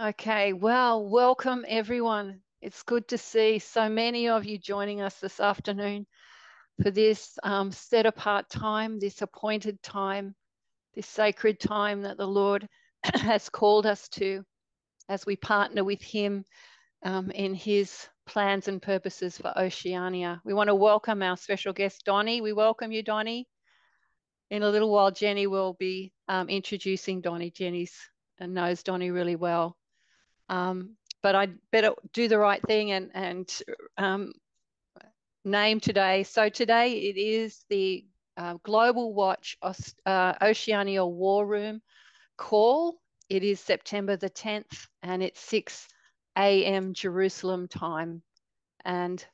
Okay, well, welcome everyone. It's good to see so many of you joining us this afternoon for this um, set apart time, this appointed time, this sacred time that the Lord has called us to as we partner with Him um, in His plans and purposes for Oceania. We want to welcome our special guest, Donny. We welcome you, Donny. In a little while, Jenny will be um, introducing Donny. Jenny's uh, knows Donny really well. Um, but I'd better do the right thing and and um, name today. So today it is the uh, Global Watch uh, Oceania War Room call. It is September the 10th and it's 6 a.m. Jerusalem time. And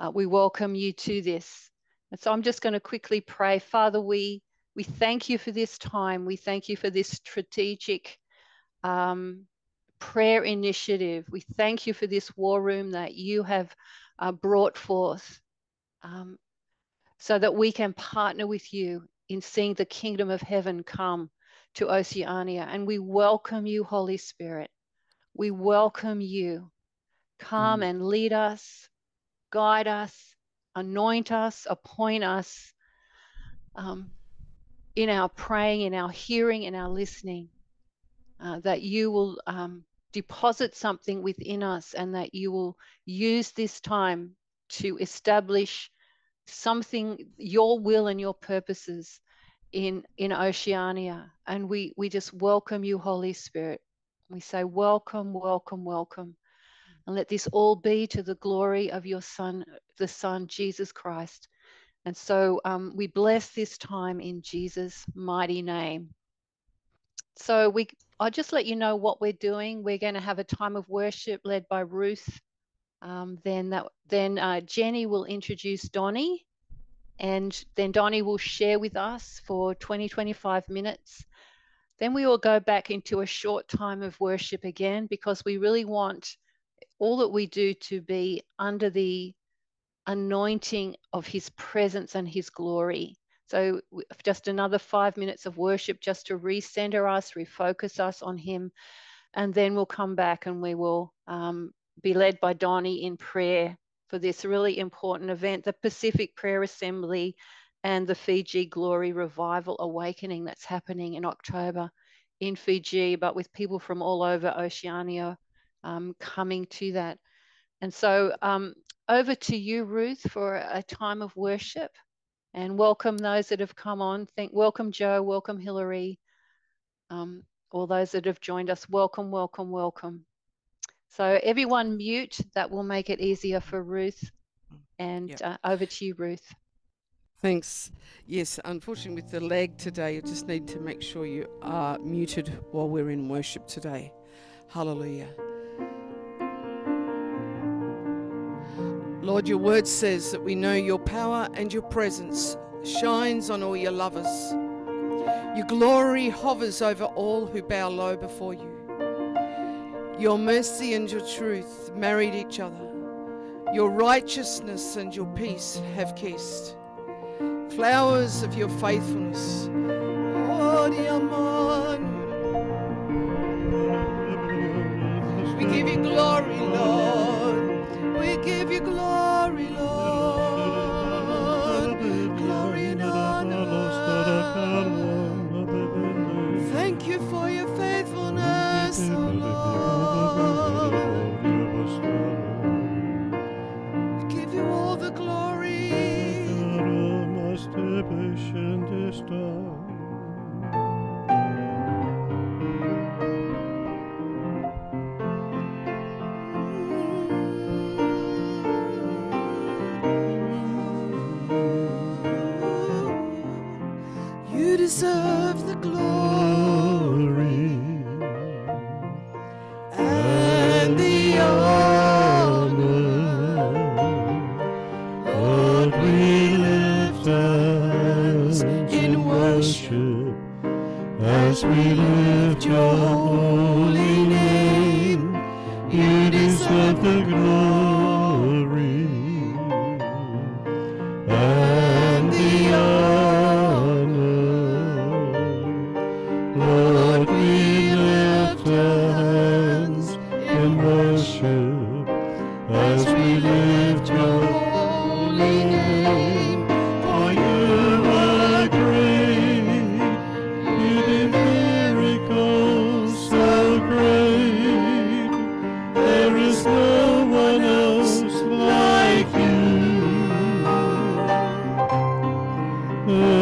uh, we welcome you to this. And so I'm just going to quickly pray. Father, we we thank you for this time. We thank you for this strategic um, prayer initiative. We thank you for this war room that you have uh, brought forth um, so that we can partner with you in seeing the kingdom of heaven come to Oceania. And we welcome you, Holy Spirit. We welcome you. Come mm. and lead us, guide us, anoint us, appoint us um, in our praying, in our hearing, in our listening. Uh, that you will um, deposit something within us and that you will use this time to establish something your will and your purposes in in oceania. And we we just welcome you holy spirit. We say welcome welcome welcome. And let this all be to the glory of your son the son jesus christ. And so um, we bless this time in jesus mighty name so we I'll just let you know what we're doing. We're going to have a time of worship led by Ruth. Um, then that, then uh, Jenny will introduce Donny, and then Donny will share with us for 20, 25 minutes. Then we will go back into a short time of worship again because we really want all that we do to be under the anointing of his presence and his glory. So just another five minutes of worship just to recenter us, refocus us on Him. And then we'll come back and we will um, be led by Donny in prayer for this really important event, the Pacific Prayer Assembly and the Fiji Glory Revival Awakening that's happening in October in Fiji, but with people from all over Oceania um, coming to that. And so um, over to you, Ruth, for a time of worship and welcome those that have come on. Thank, welcome Joe, welcome Hillary, um, all those that have joined us. Welcome, welcome, welcome. So everyone mute, that will make it easier for Ruth. And yep. uh, over to you, Ruth. Thanks. Yes, unfortunately, with the lag today, you just need to make sure you are muted while we're in worship today. Hallelujah. Lord, your word says that we know your power and your presence shines on all your lovers. Your glory hovers over all who bow low before you. Your mercy and your truth married each other. Your righteousness and your peace have kissed. Flowers of your faithfulness. We give you glory, Lord as Hmm.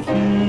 Like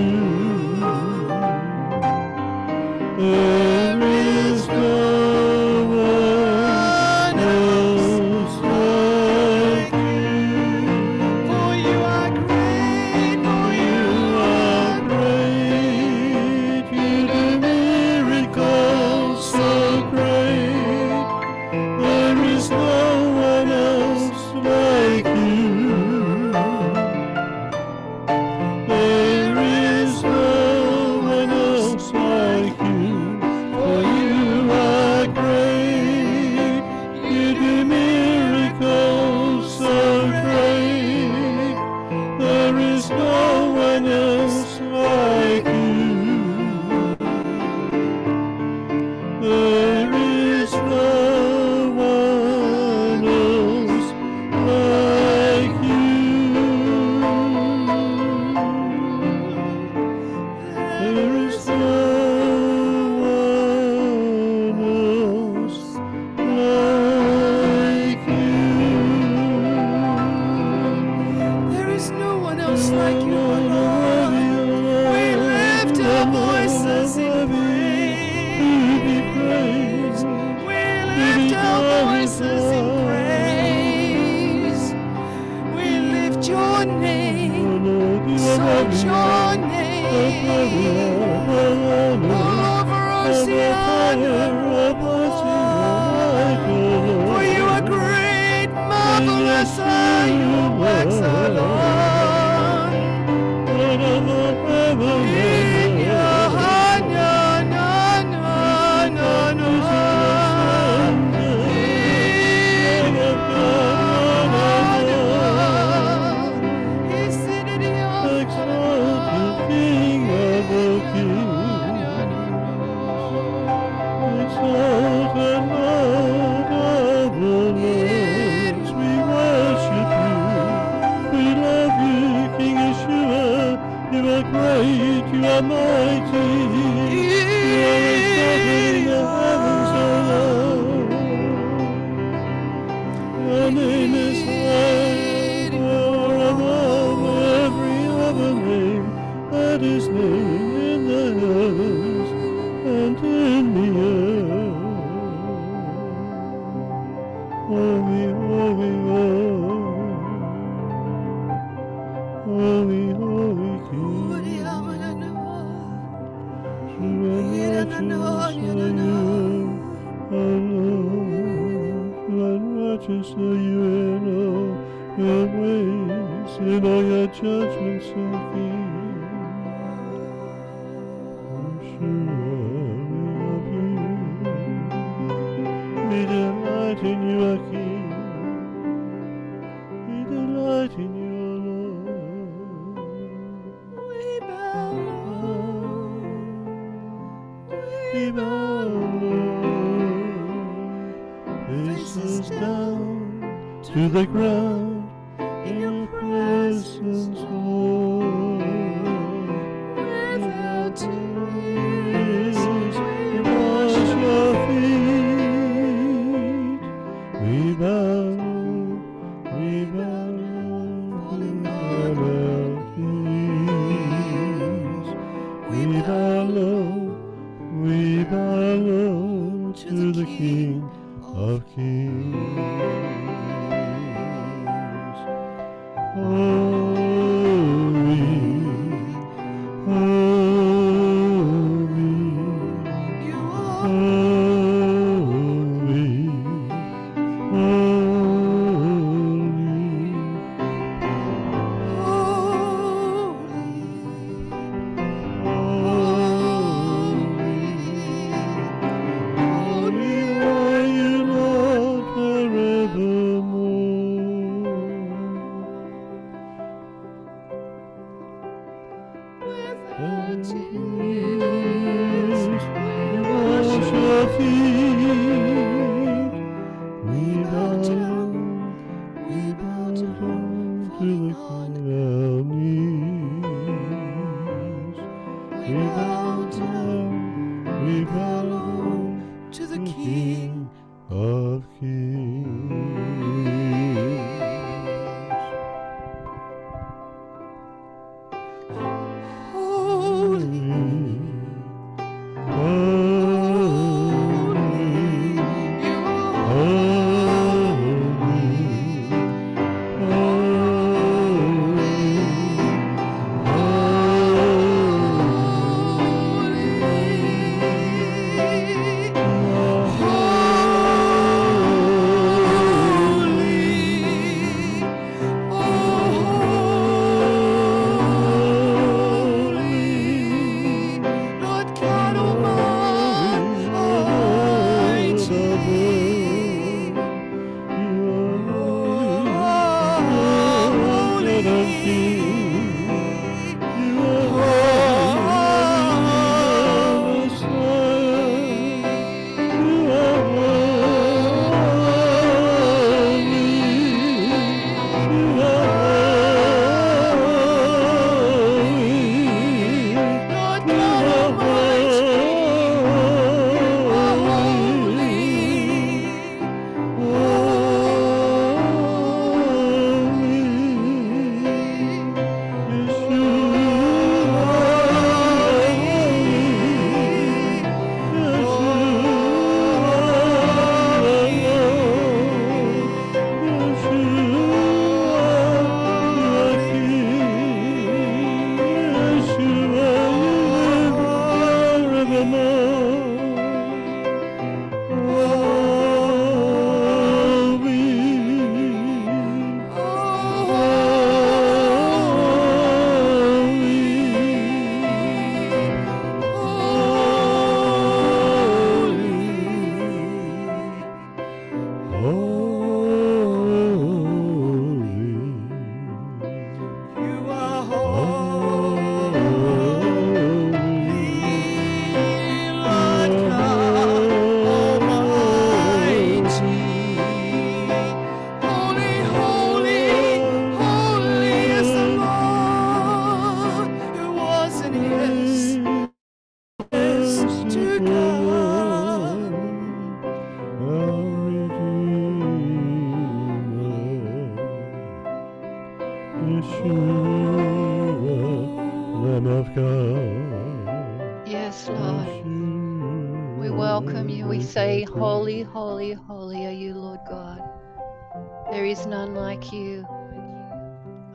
like you.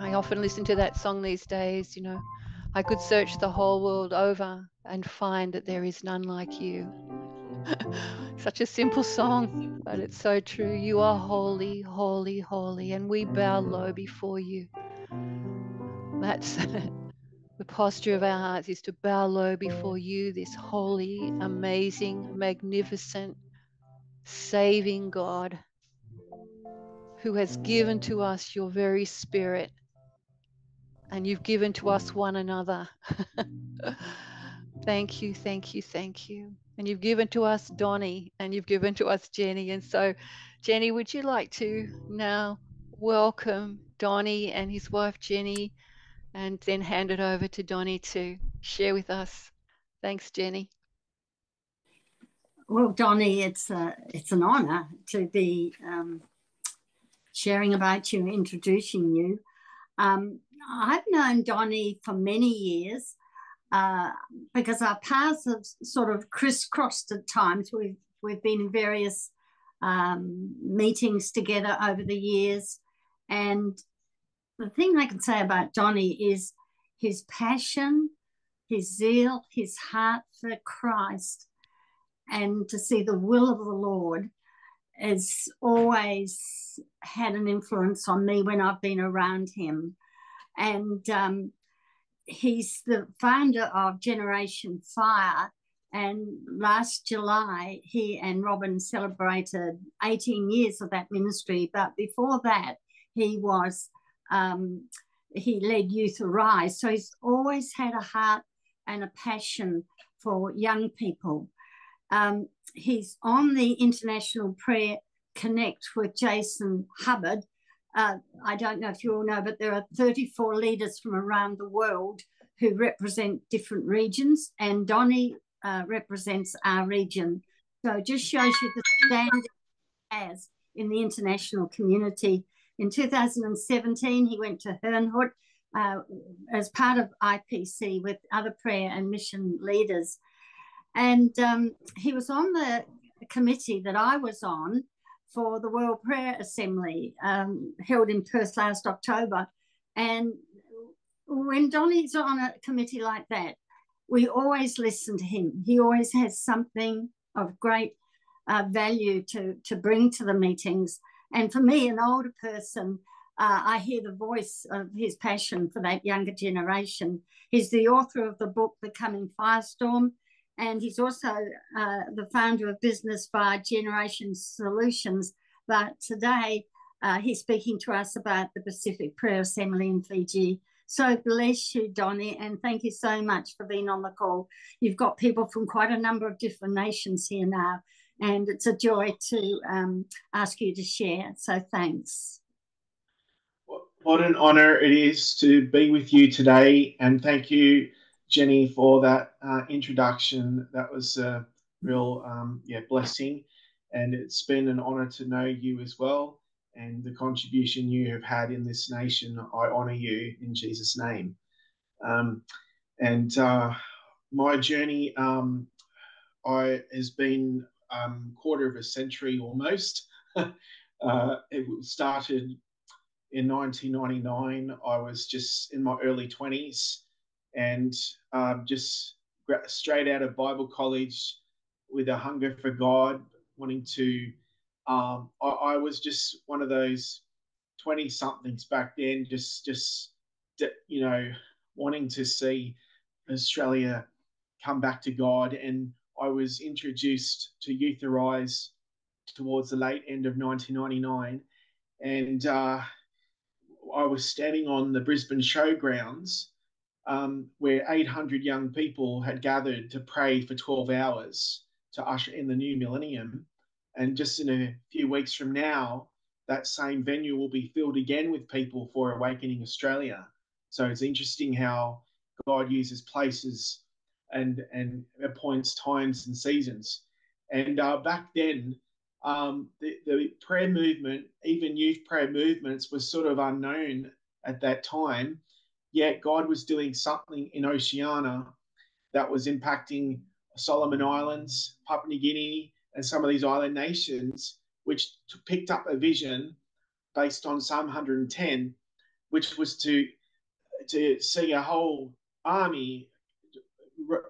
I often listen to that song these days, you know. I could search the whole world over and find that there is none like you. Such a simple song, but it's so true. You are holy, holy, holy, and we bow low before you. That's the posture of our hearts is to bow low before you, this holy, amazing, magnificent, saving God who has given to us your very spirit and you've given to us one another. thank you, thank you, thank you. And you've given to us Donny and you've given to us Jenny. And so, Jenny, would you like to now welcome Donny and his wife Jenny and then hand it over to Donny to share with us? Thanks, Jenny. Well, Donny, it's a, it's an honour to be um, sharing about you, introducing you. Um, I've known Donny for many years. uh, because our paths have sort of crisscrossed at times. We've we've been in various um, meetings together over the years, and the thing I can say about Donny is his passion, his zeal, his heart for Christ, and to see the will of the Lord has always had an influence on me when I've been around him. And um, he's the founder of Generation Fire. And last July, he and Robin celebrated 18 years of that ministry. But before that, he was um, he led Youth Arise. So he's always had a heart and a passion for young people. Um, he's on the International Prayer Connect with Jason Hubbard. Uh, I don't know if you all know, but there are 34 leaders from around the world who represent different regions, and Donny uh, represents our region. So it just shows you the standing as in the international community. In 2017, he went to Herrnhut uh, as part of IPC with other prayer and mission leaders. And um, he was on the committee that I was on for the World Prayer Assembly um, held in Perth last October. And when Donny's on a committee like that, we always listen to him. He always has something of great uh, value to, to bring to the meetings. And for me, an older person, uh, I hear the voice of his passion for that younger generation. He's the author of the book, The Coming Firestorm, and he's also uh, the founder of Business by Generation Solutions. But today, uh, he's speaking to us about the Pacific Prayer Assembly in Fiji so bless you, Donny, and thank you so much for being on the call. You've got people from quite a number of different nations here now, and it's a joy to um, ask you to share. So thanks. What an honour it is to be with you today, and thank you, Jenny, for that uh, introduction. That was a real um, yeah blessing, and it's been an honour to know you as well and the contribution you have had in this nation. I honour you in Jesus' name. Um, and uh, my journey um, I has been um, quarter of a century almost. uh, it started in 1999. I was just in my early 20s and um, just straight out of Bible college with a hunger for God, wanting to um, I, I, was just one of those 20 somethings back then, just, just, you know, wanting to see Australia come back to God. And I was introduced to Youth Arise towards the late end of 1999. And uh, I was standing on the Brisbane showgrounds um, where 800 young people had gathered to pray for 12 hours to usher in the new millennium. And just in a few weeks from now, that same venue will be filled again with people for Awakening Australia. So it's interesting how God uses places and and appoints times and seasons. And uh, back then, um, the, the prayer movement, even youth prayer movements, was sort of unknown at that time. Yet God was doing something in Oceania that was impacting Solomon Islands, Papua New Guinea, and some of these island nations, which picked up a vision based on Psalm 110, which was to to see a whole army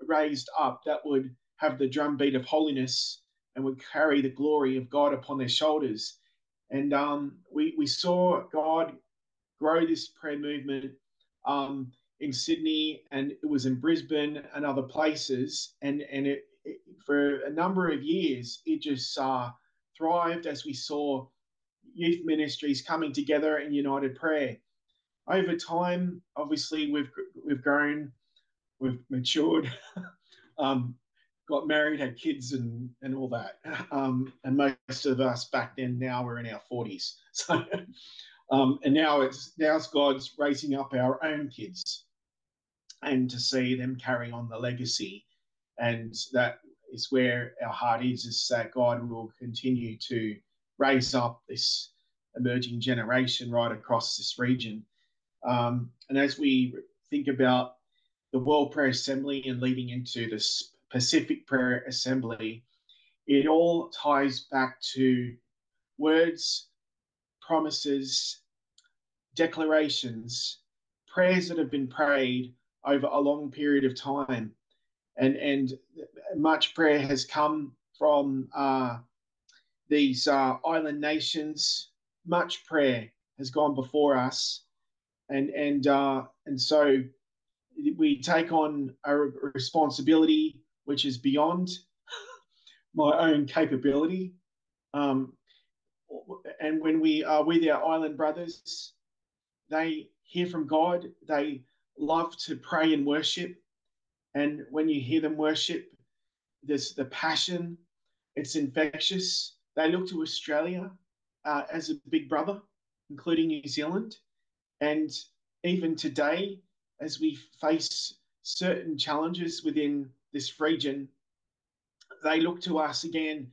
raised up that would have the drumbeat of holiness and would carry the glory of God upon their shoulders. And um, we, we saw God grow this prayer movement um, in Sydney and it was in Brisbane and other places. And, and it, for a number of years, it just uh, thrived as we saw youth ministries coming together in united prayer. Over time, obviously, we've we've grown, we've matured, um, got married, had kids, and and all that. Um, and most of us back then now we're in our forties. So, um, and now it's now it's God's raising up our own kids, and to see them carry on the legacy and that is where our heart is, is that God will continue to raise up this emerging generation right across this region. Um, and as we think about the World Prayer Assembly and leading into the Pacific Prayer Assembly, it all ties back to words, promises, declarations, prayers that have been prayed over a long period of time. And, and much prayer has come from uh, these uh, island nations. Much prayer has gone before us. And, and, uh, and so we take on a responsibility which is beyond my own capability. Um, and when we are with our island brothers, they hear from God. They love to pray and worship. And when you hear them worship, there's the passion, it's infectious. They look to Australia uh, as a big brother, including New Zealand. And even today, as we face certain challenges within this region, they look to us again.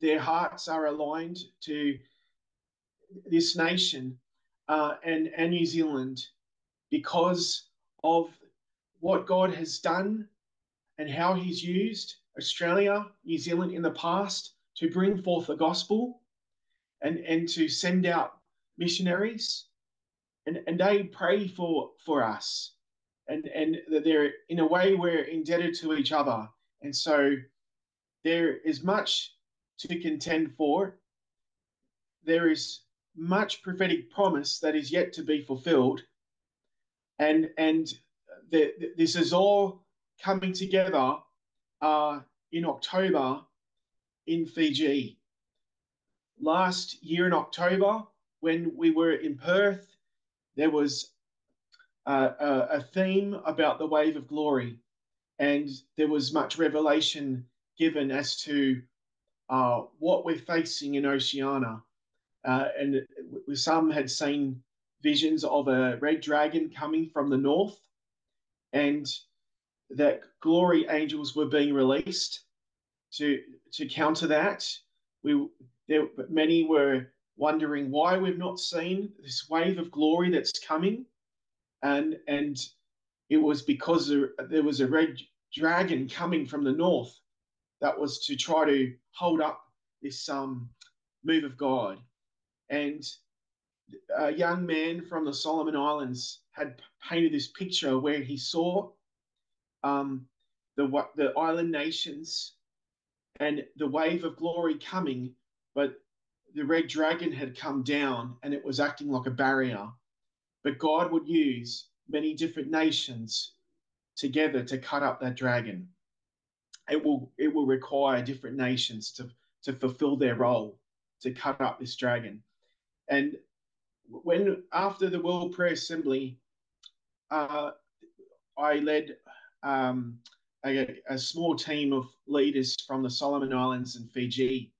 Their hearts are aligned to this nation uh, and, and New Zealand because of what God has done and how He's used Australia, New Zealand in the past to bring forth the gospel and, and to send out missionaries. And, and they pray for, for us. And, and they're in a way we're indebted to each other. And so there is much to contend for. There is much prophetic promise that is yet to be fulfilled. And, and the, the, this is all coming together uh, in October in Fiji. Last year in October, when we were in Perth, there was uh, a, a theme about the wave of glory, and there was much revelation given as to uh, what we're facing in Oceania. Uh, and some had seen visions of a red dragon coming from the north, and that glory angels were being released to to counter that. We there many were wondering why we've not seen this wave of glory that's coming, and and it was because there was a red dragon coming from the north that was to try to hold up this um, move of God. And a young man from the Solomon Islands had painted this picture where he saw um, the the island nations and the wave of glory coming, but the red dragon had come down and it was acting like a barrier. But God would use many different nations together to cut up that dragon it will it will require different nations to to fulfill their role to cut up this dragon. And when after the World Prayer Assembly, uh, I led um, a, a, small team of leaders from the Solomon Islands and Fiji.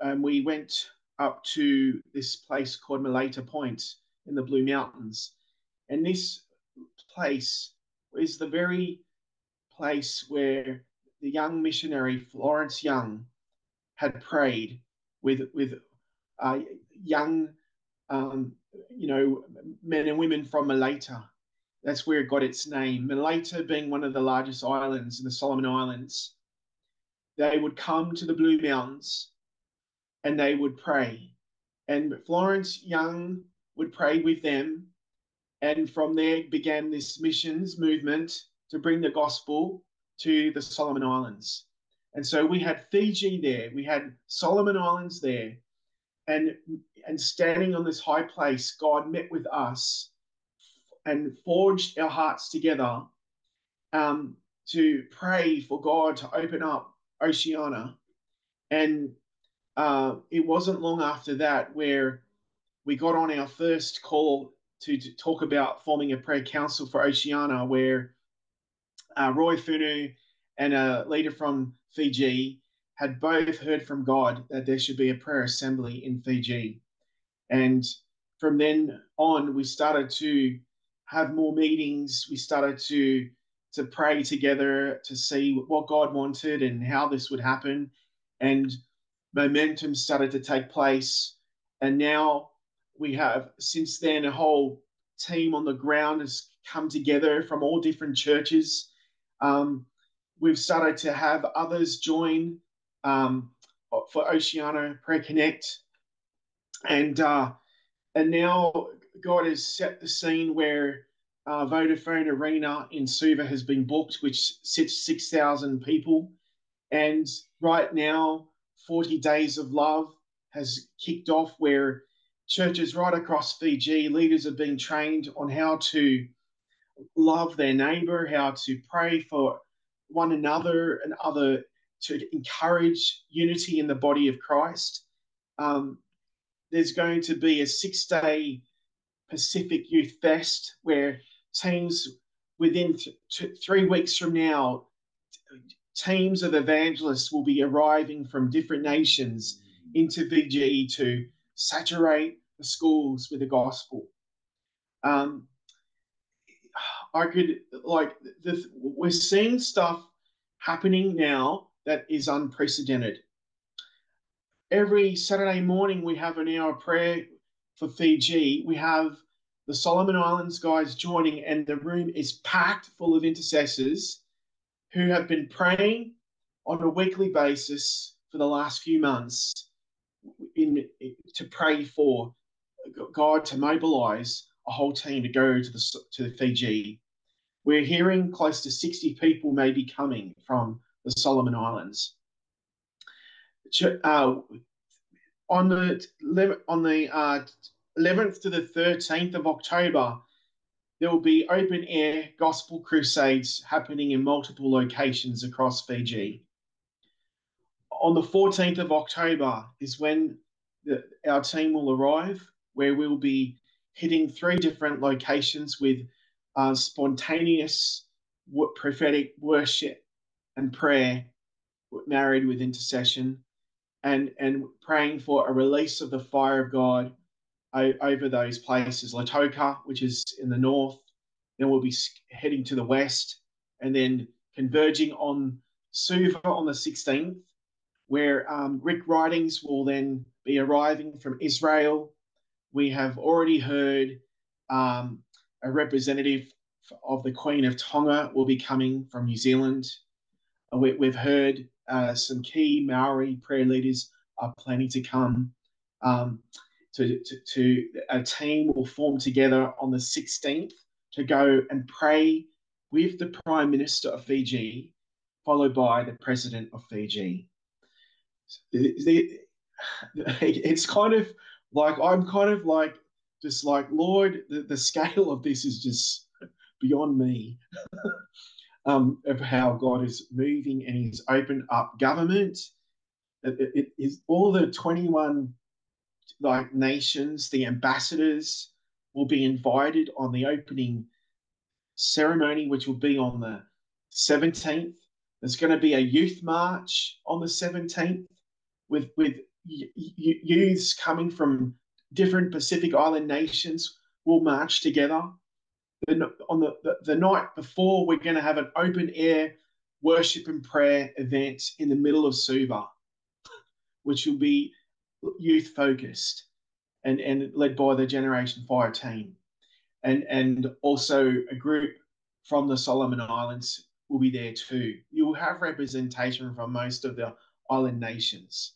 And we went up to this place called Malaita Point in the Blue Mountains. And this place is the very place where the young missionary Florence Young had prayed with with uh, young, um, you know, men and women from Malaita. That's where it got its name. Malaita being one of the largest islands in the Solomon Islands. They would come to the Blue Mountains and they would pray. And Florence Young would pray with them. And from there began this missions movement to bring the gospel to the Solomon Islands. And so we had Fiji there, we had Solomon Islands there, and and standing on this high place, God met with us and forged our hearts together um, to pray for God to open up Oceania. And uh, it wasn't long after that where we got on our first call to, to talk about forming a prayer council for Oceania, where uh, Roy Funu and a leader from Fiji had both heard from God that there should be a prayer assembly in Fiji. And from then on, we started to have more meetings. We started to to pray together to see what God wanted and how this would happen. And momentum started to take place. And now we have, since then, a whole team on the ground has come together from all different churches. Um, we've started to have others join um, for Oceania Prayer Connect, and uh, and now God has set the scene where uh, Vodafone Arena in Suva has been booked, which sits six thousand people, and right now, Forty Days of Love has kicked off, where churches right across Fiji leaders have been trained on how to love their neighbor, how to pray for one another and other to encourage unity in the body of Christ. Um, there's going to be a six day Pacific Youth Fest where teams within th- t- three weeks from now, teams of evangelists will be arriving from different nations into Fiji to saturate the schools with the gospel. Um, I could like the, we're seeing stuff happening now that is unprecedented. Every Saturday morning we have an hour prayer for Fiji. We have the Solomon Islands guys joining, and the room is packed full of intercessors who have been praying on a weekly basis for the last few months in to pray for God to mobilize a whole team to go to the to Fiji. We're hearing close to 60 people may be coming from the Solomon Islands. Uh, on the on the uh, 11th to the 13th of October, there will be open air gospel crusades happening in multiple locations across Fiji. On the 14th of October is when the, our team will arrive, where we'll be hitting three different locations with uh, spontaneous prophetic worship and prayer married with intercession and and praying for a release of the fire of God over those places. Lautoka which is in the north, then we'll be heading to the west, and then converging on Suva on the 16th, where um, Rick Ridings will then be arriving from Israel. We have already heard um, a representative of the Queen of Tonga will be coming from New Zealand. We, have heard uh, some key Maori prayer leaders are planning to come. Um, to, to, to, a team will form together on the 16th to go and pray with the Prime Minister of Fiji, followed by the President of Fiji. It's kind of like I'm kind of like just like Lord, the, the scale of this is just beyond me. um, of how God is moving and He's opened up government. It, it, it is all the 21 like nations, the ambassadors will be invited on the opening ceremony, which will be on the 17th. There's going to be a youth march on the 17th with with youths coming from different Pacific Island nations will march together. on the, the, the night before, we're going to have an open air worship and prayer event in the middle of Suva, which will be youth focused and, and led by the Generation Fire team. And, and also a group from the Solomon Islands will be there too. You will have representation from most of the island nations.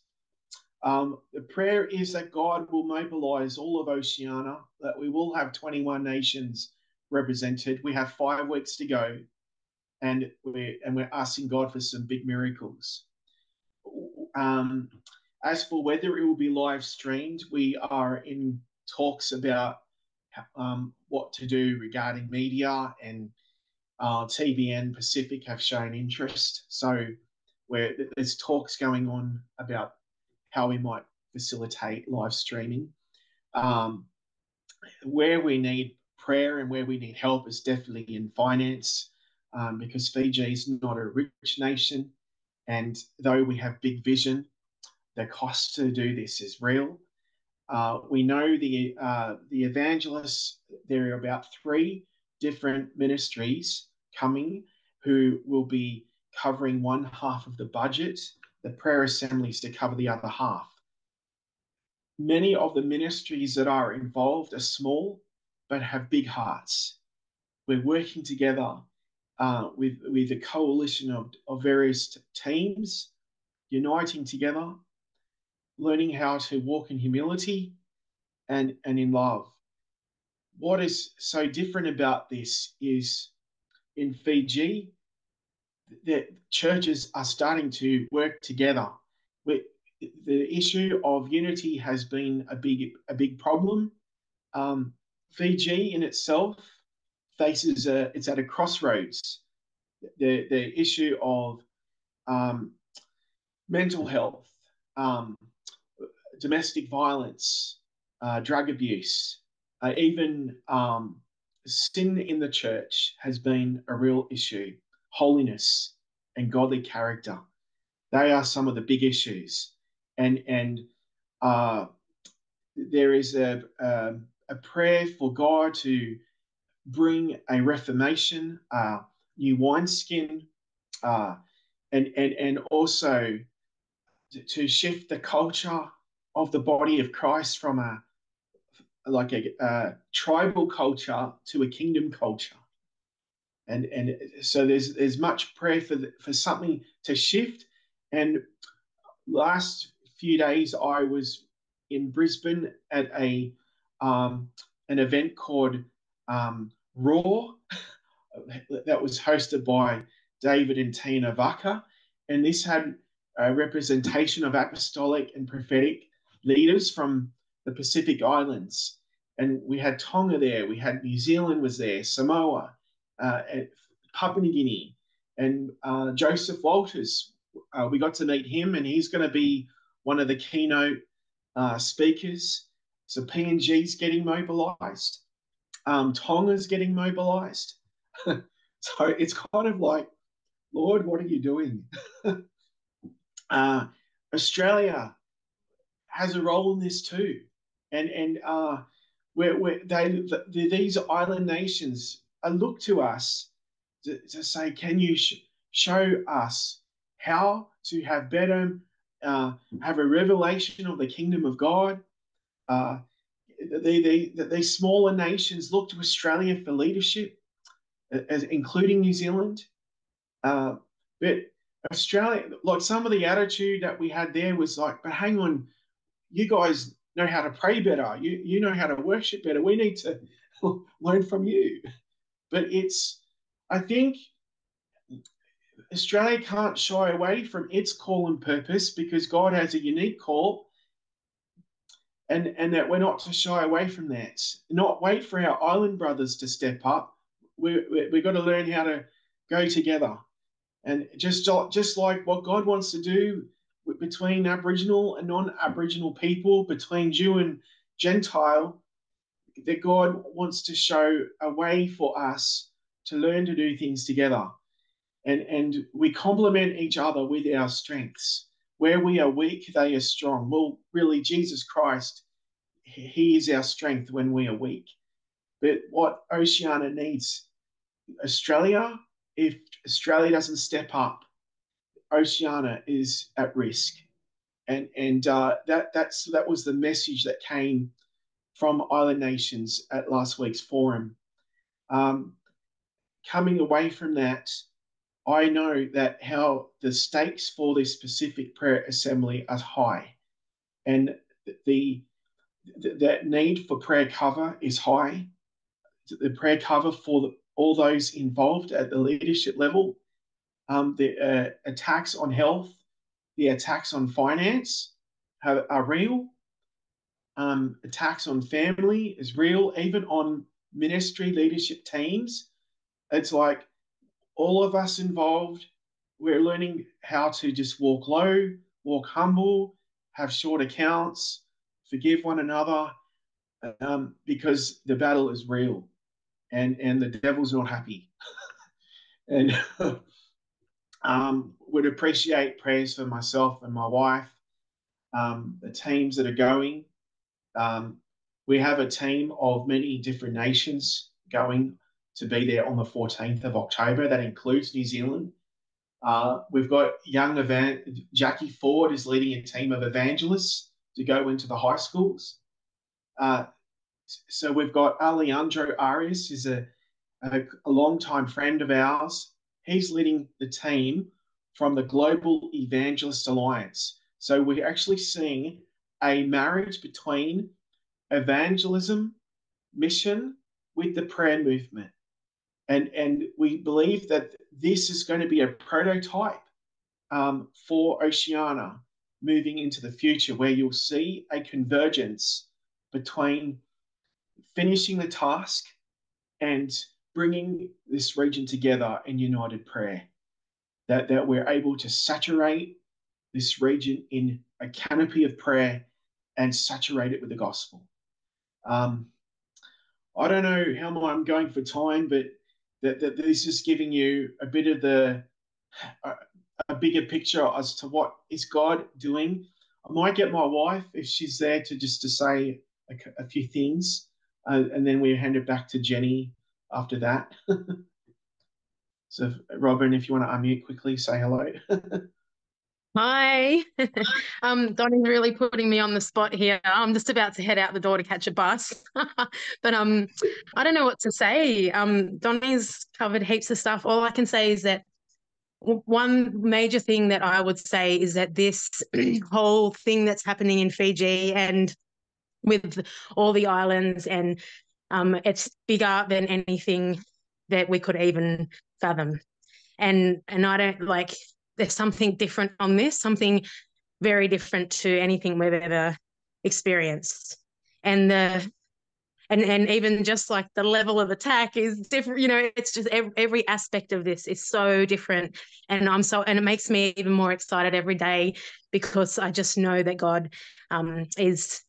Um, the prayer is that God will mobilize all of Oceania, that we will have 21 nations represented. We have five weeks to go, and we're, and we're asking God for some big miracles. Um, as for whether it will be live streamed, we are in talks about um, what to do regarding media, and uh, TBN Pacific have shown interest. So, there's talks going on about how we might facilitate live streaming. Um, where we need prayer and where we need help is definitely in finance, um, because Fiji is not a rich nation. And though we have big vision, the cost to do this is real. Uh, we know the uh, the evangelists. There are about three different ministries coming who will be covering one half of the budget the prayer assemblies to cover the other half. Many of the ministries that are involved are small but have big hearts. we're working together uh, with with a coalition of, of various teams, uniting together, learning how to walk in humility and and in love. What is so different about this is in Fiji, the churches are starting to work together. We, the issue of unity has been a big a big problem. Um, Fiji in itself faces a it's at a crossroads. The the issue of um, mental health, um, domestic violence, uh, drug abuse, uh, even um, sin in the church has been a real issue. Holiness and godly character, they are some of the big issues, and and uh, there is a, a a prayer for God to bring a reformation, uh, new wineskin, uh, and, and, and also to shift the culture of the body of Christ from a like a, a tribal culture to a kingdom culture. And, and so there's there's much prayer for the, for something to shift. And last few days I was in Brisbane at a um, an event called um, Raw that was hosted by David and Tina Vaca. And this had a representation of apostolic and prophetic leaders from the Pacific Islands. And we had Tonga there, we had New Zealand was there, Samoa, uh, Papua New Guinea, and uh, Joseph Walters. Uh, we got to meet him, and he's going to be one of the keynote speakers so PNG's getting mobilized. Um, Tonga's getting mobilized. so it's kind of like, Lord, what are you doing? uh, Australia has a role in this too. And, and uh, where, where they, the, these island nations uh, look to us to, to say, can you sh- show us how to have better, uh, have a revelation of the kingdom of God, uh, they, they, these smaller nations look to Australia for leadership, as, including New Zealand. Uh, but Australia, like some of the attitude that we had there was like, but hang on, you guys know how to pray better. You, you know how to worship better. We need to learn from you. But it's, I think Australia can't shy away from its call and purpose because God has a unique call and and that we're not to shy away from that. Not wait for our island brothers to step up. We we we've got to learn how to go together, and just just like what God wants to do between Aboriginal and non-Aboriginal people, between Jew and Gentile, that God wants to show a way for us to learn to do things together. And, and we complement each other with our strengths. Where we are weak, they are strong. Well, really, Jesus Christ, He is our strength when we are weak. But what Oceania needs, Australia, if Australia doesn't step up, Oceania is at risk. And, and uh, that, that's, that was the message that came from island nations at last week's forum. Um, coming away from that, I know that how the stakes for this Pacific Prayer Assembly are high, and the, the that need for prayer cover is high. The prayer cover for the, all those involved at the leadership level, um, the uh, attacks on health, the attacks on finance have, are real. Um, attacks on family is real, even on ministry leadership teams. It's like all of us involved, we're learning how to just walk low, walk humble, have short accounts, forgive one another, um, because the battle is real, and and the devil's not happy. and um, would appreciate prayers for myself and my wife, um, the teams that are going. Um, we have a team of many different nations going to be there on the 14th of October. That includes New Zealand. Uh, we've got young evan- Jackie Ford is leading a team of evangelists to go into the high schools. Uh, so we've got Alejandro Arias is a a, a long-time friend of ours. He's leading the team from the Global Evangelist Alliance. So we're actually seeing a marriage between evangelism, mission, with the prayer movement. And, and we believe that this is going to be a prototype um, for Oceania moving into the future, where you'll see a convergence between finishing the task and bringing this region together in united prayer. That, that we're able to saturate this region in a canopy of prayer and saturate it with the gospel. Um, I don't know how I'm going for time, but that, that this is giving you a bit of the a, a bigger picture as to what is God doing. I might get my wife if she's there to just to say a, a few things, uh, and then we hand it back to Jenny after that. so, Robin, if you want to unmute quickly, say hello. Hi. um, Donny's really putting me on the spot here. I'm just about to head out the door to catch a bus. but um, I don't know what to say. Um, Donny's covered heaps of stuff. All I can say is that one major thing that I would say is that this whole thing that's happening in Fiji and with all the islands and um, it's bigger than anything that we could even fathom. And and I don't like there's something different on this, something very different to anything we've ever experienced. And the and and even just like the level of attack is different you know it's just every, every aspect of this is so different and i'm so and it makes me even more excited every day because i just know that god um is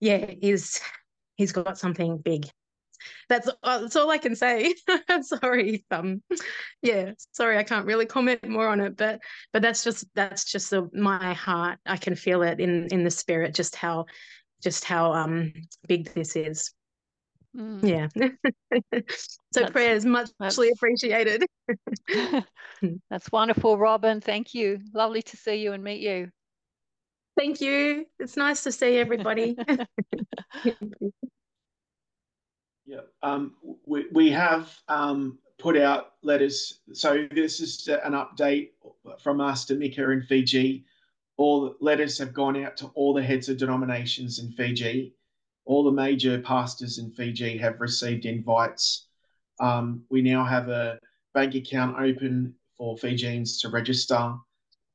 yeah is he's got something big that's uh, that's all I can say. sorry, um, yeah, sorry, I can't really comment more on it, but but that's just that's just the, my heart. I can feel it in in the spirit, just how just how um big this is. Mm. Yeah. so that's, prayers muchly appreciated. that's wonderful, Robin. Thank you. Lovely to see you and meet you. Thank you. It's nice to see everybody. Yeah, um, we, we have um, put out letters. So this is an update from us to Mika in Fiji. All letters have gone out to all the heads of denominations in Fiji. All the major pastors in Fiji have received invites. Um, we now have a bank account open for Fijians to register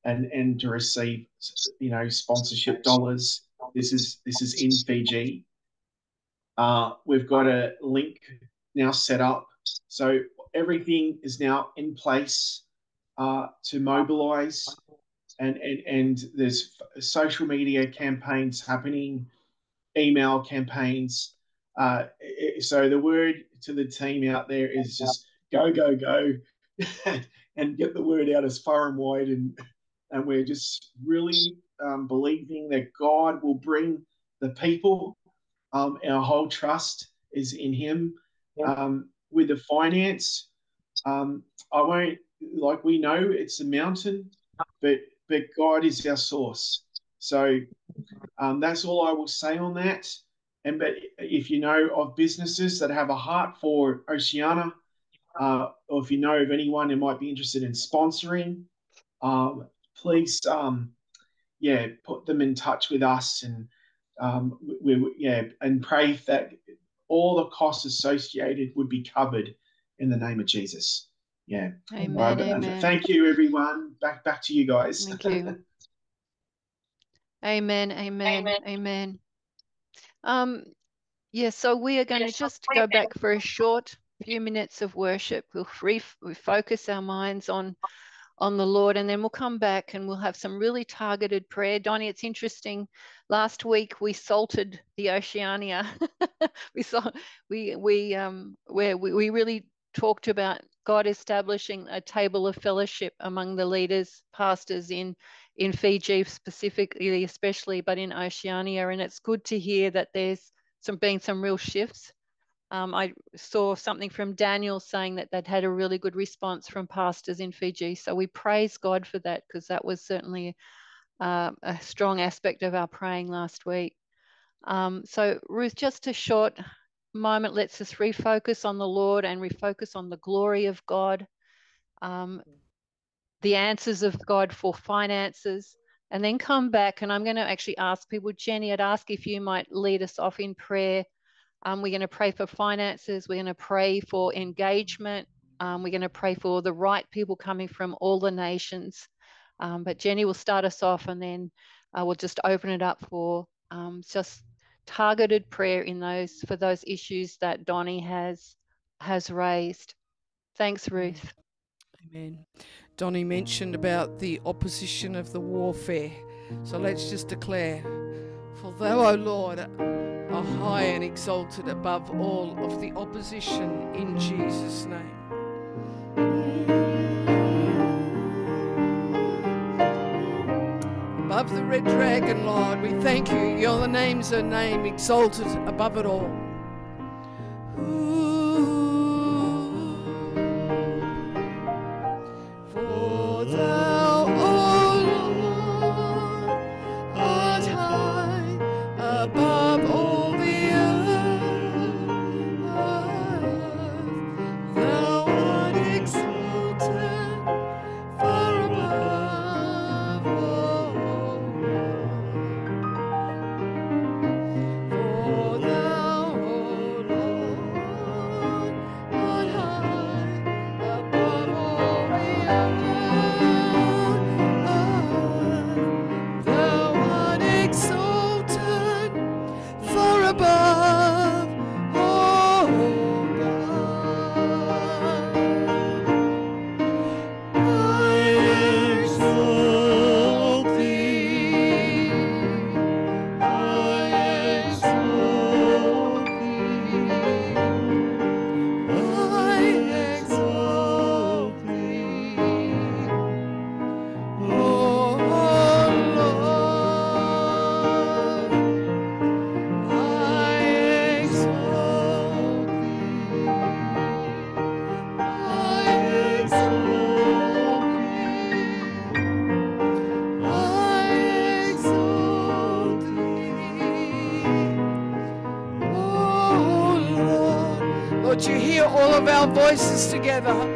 and and to receive, you know, sponsorship dollars. This is this is in Fiji. Uh, we've got a link now set up. So everything is now in place uh, to mobilize. And, and, and there's social media campaigns happening, email campaigns. Uh, so the word to the team out there is just go, go, go, and get the word out as far and wide. And, and we're just really um, believing that God will bring the people um, our whole trust is in Him. Um, with the finance, um, I won't like we know it's a mountain, but but God is our source. So um, that's all I will say on that. And but if you know of businesses that have a heart for Oceania, uh, or if you know of anyone who might be interested in sponsoring, um, please, um, yeah, put them in touch with us and um, we, we, yeah, and pray that all the costs associated would be covered in the name of Jesus. Yeah. Amen. Right, amen. Thank you, everyone. Back back to you guys. Thank you. amen. Amen. Amen. Amen. Um, yeah, so we are going to just go back for a short few minutes of worship. We'll free, we focus our minds on on the Lord, and then we'll come back and we'll have some really targeted prayer. Donny, it's interesting. Last week we salted the Oceania. we saw we we um where we, we really talked about God establishing a table of fellowship among the leaders, pastors in in Fiji specifically, especially, but in Oceania. And it's good to hear that there's some been some real shifts um, I saw something from Daniel saying that they'd had a really good response from pastors in Fiji. So we praise God for that because that was certainly uh, a strong aspect of our praying last week. Um, so, Ruth, just a short moment lets us refocus on the Lord and refocus on the glory of God, um, the answers of God for finances, and then come back. And I'm going to actually ask people, Jenny, I'd ask if you might lead us off in prayer. Um, we're going to pray for finances, we're going to pray for engagement, um, we're going to pray for the right people coming from all the nations. Um, but Jenny will start us off and then uh, we'll just open it up for um, just targeted prayer in those for those issues that Donny has has raised. Thanks, Ruth. Amen. Donny mentioned about the opposition of the warfare. So let's just declare, For thou, O Lord, are high and exalted above all of the opposition in Jesus' name. Above the red dragon, Lord. We thank you. Your name's a name exalted above it all. For voices together.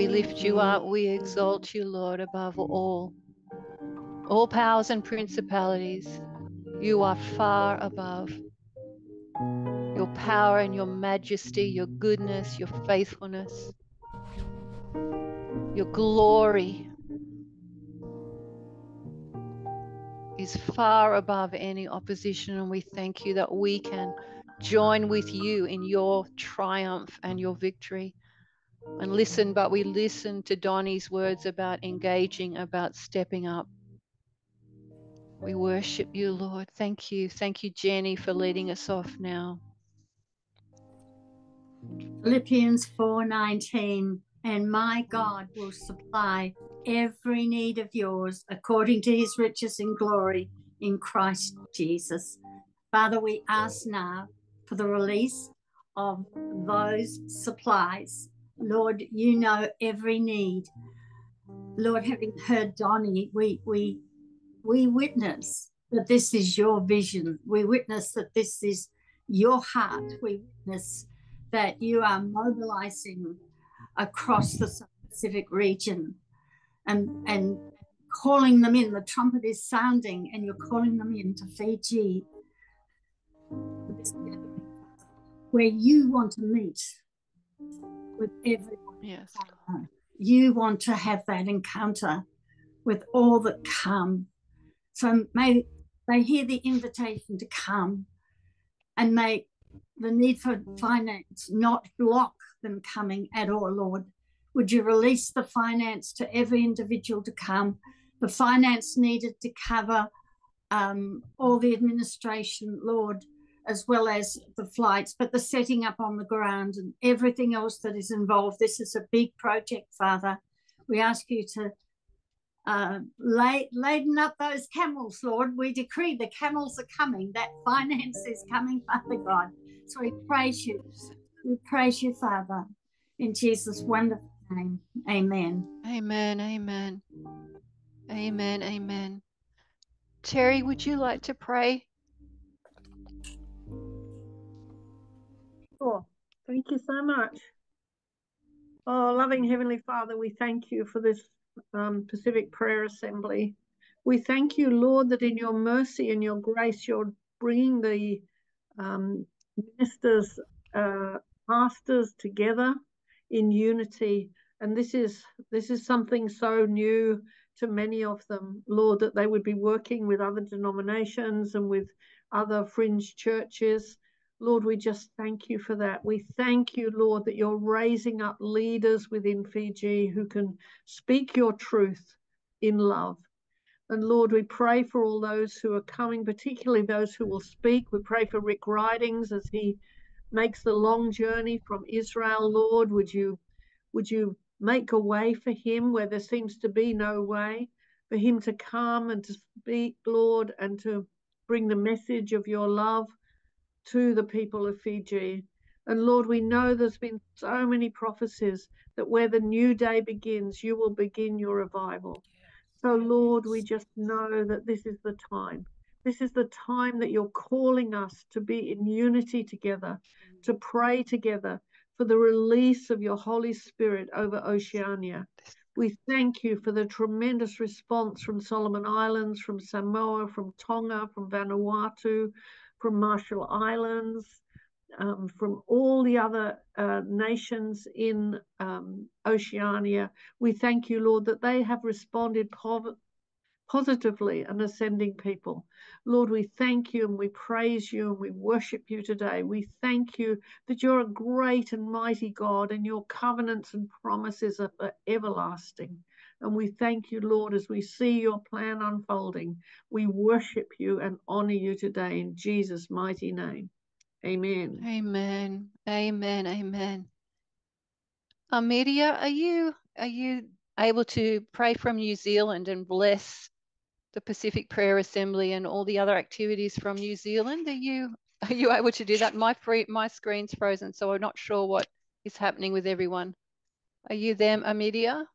We lift you up. We exalt you, Lord, above all. All powers and principalities, you are far above. Your power and your majesty, your goodness, your faithfulness, your glory is far above any opposition. And we thank you that we can join with you in your triumph and your victory. And listen, but we listen to Donny's words about engaging, about stepping up. We worship you, Lord. Thank you. Thank you, Jenny, for leading us off now. Philippians 4:19 and my God will supply every need of yours according to his riches in glory in Christ Jesus. Father, we ask now for the release of those supplies. Lord, you know every need. Lord, having heard Donny, we we we witness that this is your vision. We witness that this is your heart. We witness that you are mobilizing across the Pacific region and and calling them in. The trumpet is sounding, and you're calling them in to Fiji, where you want to meet with everyone. Yes. You want to have that encounter with all that come. So may they hear the invitation to come and may the need for finance not block them coming at all, Lord. Would you release the finance to every individual to come? The finance needed to cover um, all the administration, Lord, as well as the flights, but the setting up on the ground and everything else that is involved. This is a big project, Father. We ask you to uh, lay, laden up those camels, Lord. We decree the camels are coming. That finance is coming, Father God. So we praise you. We praise you, Father, in Jesus' wonderful name. Amen. Amen. Amen. Amen. Amen. Terry, would you like to pray? Sure. Thank you so much. Oh, loving Heavenly Father, we thank you for this um, Pacific Prayer Assembly. We thank you, Lord, that in your mercy and your grace, you're bringing the um, ministers, uh, pastors together in unity. And this is this is something so new to many of them, Lord, that they would be working with other denominations and with other fringe churches Lord, we just thank you for that. We thank you, Lord, that you're raising up leaders within Fiji who can speak your truth in love. And Lord, we pray for all those who are coming, particularly those who will speak. We pray for Rick Ridings as he makes the long journey from Israel. Lord, would you would you make a way for him where there seems to be no way, for him to come and to speak, Lord, and to bring the message of your love to the people of Fiji. And Lord, we know there's been so many prophecies that where the new day begins, you will begin your revival. So, Lord, we just know that this is the time. This is the time that you're calling us to be in unity together, to mm. pray together for the release of your Holy Spirit over Oceania. We thank you for the tremendous response from Solomon Islands, from Samoa, from Tonga, from Vanuatu, from Marshall Islands, um, from all the other uh, nations in um, Oceania. We thank you, Lord, that they have responded po- positively and are sending people. Lord, we thank you and we praise you and we worship you today. We thank you that you're a great and mighty God and your covenants and promises are everlasting. And we thank you, Lord, as we see your plan unfolding. We worship you and honor you today in Jesus' mighty name. Amen. Amen. Amen. Amen. Amelia, are you are you able to pray from New Zealand and bless the Pacific Prayer Assembly and all the other activities from New Zealand? Are you are you able to do that? My free my screen's frozen, so I'm not sure what is happening with everyone. Are you there, Amelia?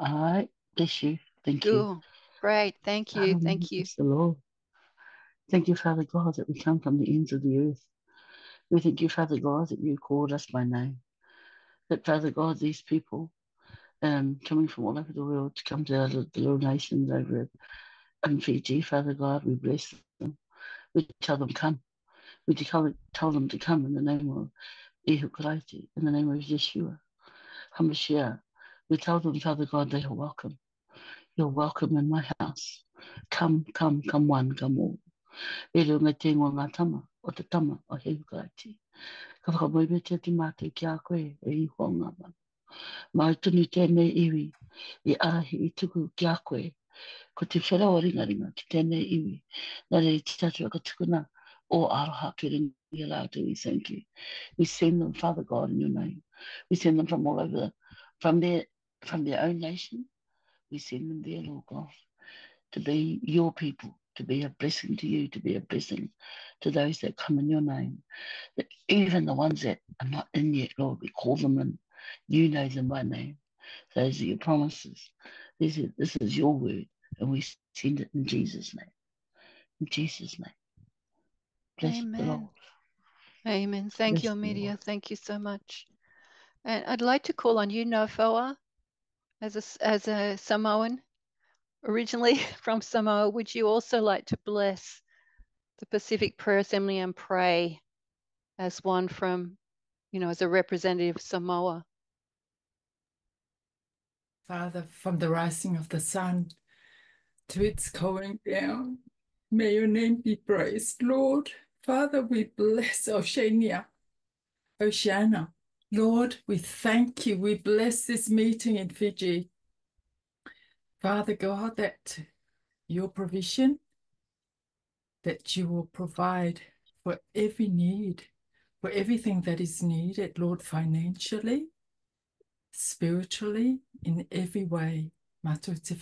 All right. Bless you. Thank you. Great. Thank you. Um, Thank you. the Lord. Thank you, Father God, that we come from the ends of the earth. We thank you, Father God, that you called us by name. That, Father God, these people um, coming from all over the world to come to our little, little nations over in Fiji, Father God, we bless them. We tell them, come. We tell, tell them to come in the name of Ihukarati, in the name of Yeshua, HaMashiach. We tell them, Father God, they are welcome. You're welcome in my house. Come, come, come one, come all. E reo ngai te ngā tama, o te tama o he ukarati. Ka whakamoi me te te mate ki a koe e i hoa ngā mana. Mai tunu tēnei iwi, i ahi i tuku ki a koe. Ko te whera o ringa ringa ki tēnei iwi. Nā rei te tatu aka tukuna o aroha ki ringa rātou. i thank you. We send them, Father God, in your name. We send them from all over, from their from their own nation. We send them there, Lord God, to be your people, to be a blessing to you, to be a blessing to those that come in your name. That even the ones that are not in yet, Lord, we call them in. You know them by name. Those are your promises. This is, this is your word, and we send it in Jesus' name. In Jesus' name. Bless. Amen. Amen. Thank Bless you, Amelia. Thank you so much. And I'd like to call on you, Nofoa, as a, as a Samoan, originally from Samoa. Would you also like to bless the Pacific Prayer Assembly and pray as one from, you know, as a representative of Samoa? Father, from the rising of the sun to its going down, may your name be praised, Lord. Father, we bless Oceania, Oceania. Lord, we thank you. We bless this meeting in Fiji. Father God, that your provision, that you will provide for every need, for everything that is needed, Lord, financially, spiritually, in every way. Mato te.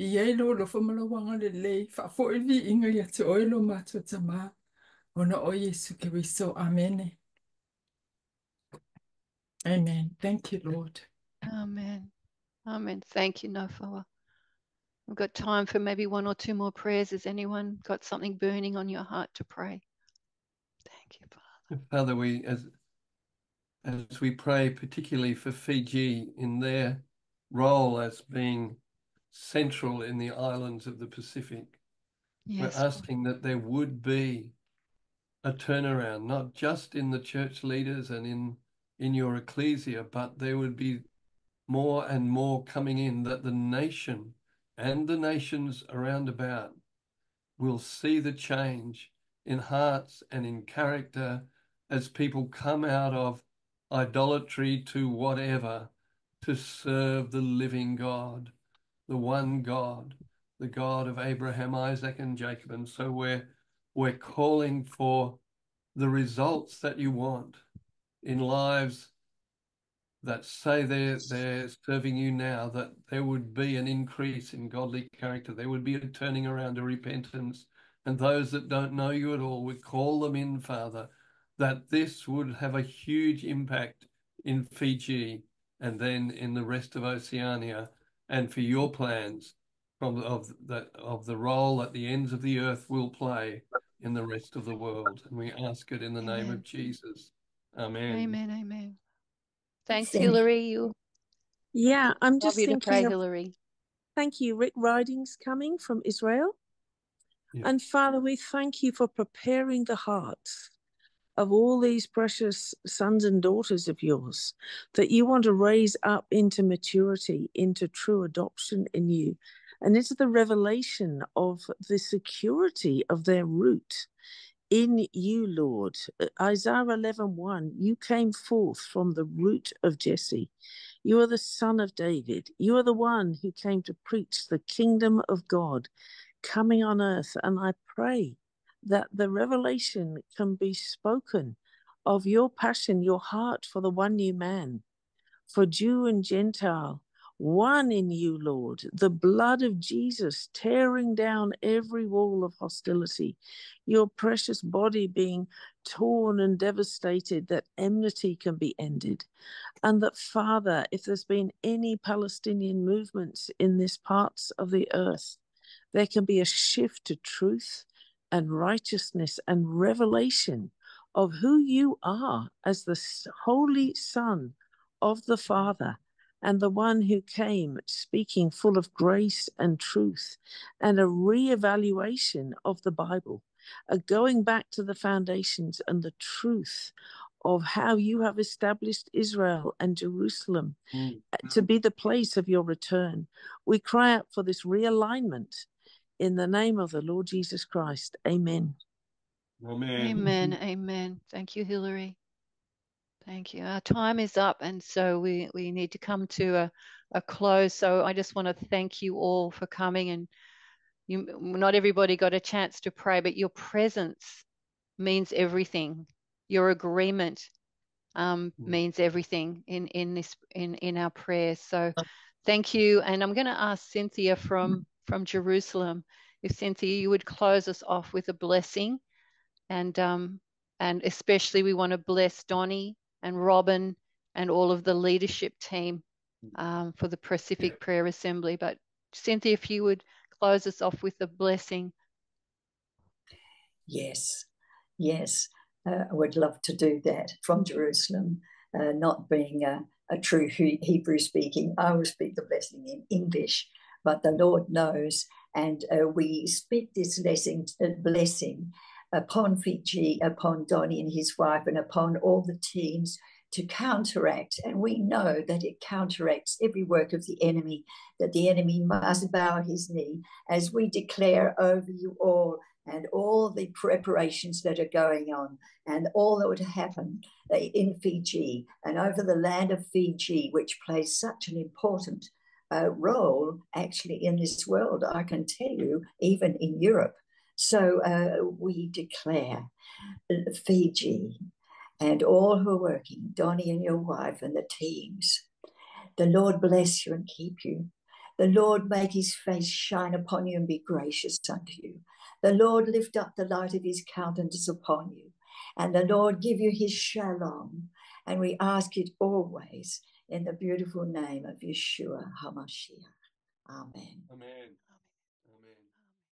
I ei lo lo whamalawanga le lei, whawhoi inga ia te oero mato te mā. Ona o Yesu Kiriso, Amen. Amen. Thank you, Lord. Amen. Amen. Thank you, Nofoa. We've got time for maybe one or two more prayers. Has anyone got something burning on your heart to pray? Thank you, Father. Father, we as as we pray particularly for Fiji in their role as being central in the islands of the Pacific, Yes, we're asking that there would be a turnaround, not just in the church leaders and in in your ecclesia, but there would be more and more coming in that the nation and the nations around about will see the change in hearts and in character as people come out of idolatry to whatever to serve the living God, the one God, the God of Abraham, Isaac, and Jacob. And so we're we're calling for the results that you want in lives that say they're they're serving you now, that there would be an increase in godly character, there would be a turning around to repentance, and those that don't know you at all, we call them in, Father, that this would have a huge impact in Fiji and then in the rest of Oceania, and for your plans from of that of the role that the ends of the earth will play in the rest of the world. And we ask it in the name of Jesus. Amen. Amen. Amen. Thanks, Thank- Hilary. You Yeah, I'm just you to thinking pray, of Hilary. thank you, Rick Ridings coming from Israel. Yeah. And Father, we thank you for preparing the hearts of all these precious sons and daughters of yours that you want to raise up into maturity, into true adoption in you, and into the revelation of the security of their root in you, Lord. Isaiah 11 1, you came forth from the root of Jesse. You are the son of David. You are the one who came to preach the kingdom of God coming on earth. And I pray that the revelation can be spoken of your passion, your heart for the one new man, for Jew and Gentile, one in you, Lord, the blood of Jesus tearing down every wall of hostility, your precious body being torn and devastated, that enmity can be ended. And that, Father, if there's been any Palestinian movements in these parts of the earth, there can be a shift to truth and righteousness and revelation of who you are as the Holy Son of the Father and the one who came speaking full of grace and truth and a re-evaluation of the Bible, a going back to the foundations and the truth of how you have established Israel and Jerusalem Mm. to be the place of your return. We cry out for this realignment in the name of the Lord Jesus Christ. Amen. Amen. Amen. Amen. Thank you, Hilary. Thank you. Our time is up, and so we, we need to come to a, a close. So I just want to thank you all for coming. And you, not everybody got a chance to pray, but your presence means everything. Your agreement um, means everything in in this in in our prayers. So thank you. And I'm going to ask Cynthia from from Jerusalem if Cynthia you would close us off with a blessing, and um, and especially we want to bless Donny and Robin and all of the leadership team um, for the Pacific Prayer Assembly. But Cynthia, if you would close us off with a blessing. Yes, yes, uh, I would love to do that from Jerusalem, uh, not being a, a true Hebrew speaking. I will speak the blessing in English, but the Lord knows. And uh, we speak this blessing, uh, blessing upon Fiji, upon Donny and his wife, and upon all the teams to counteract. And we know that it counteracts every work of the enemy, that the enemy must bow his knee as we declare over you all and all the preparations that are going on and all that would happen in Fiji and over the land of Fiji, which plays such an important uh, role actually in this world, I can tell you, even in Europe. So uh, we declare uh, Fiji and all who are working, Donny and your wife and the teams. The Lord bless you and keep you. The Lord make his face shine upon you and be gracious unto you. The Lord lift up the light of his countenance upon you. And the Lord give you his shalom. And we ask it always in the beautiful name of Yeshua HaMashiach. Amen. Amen.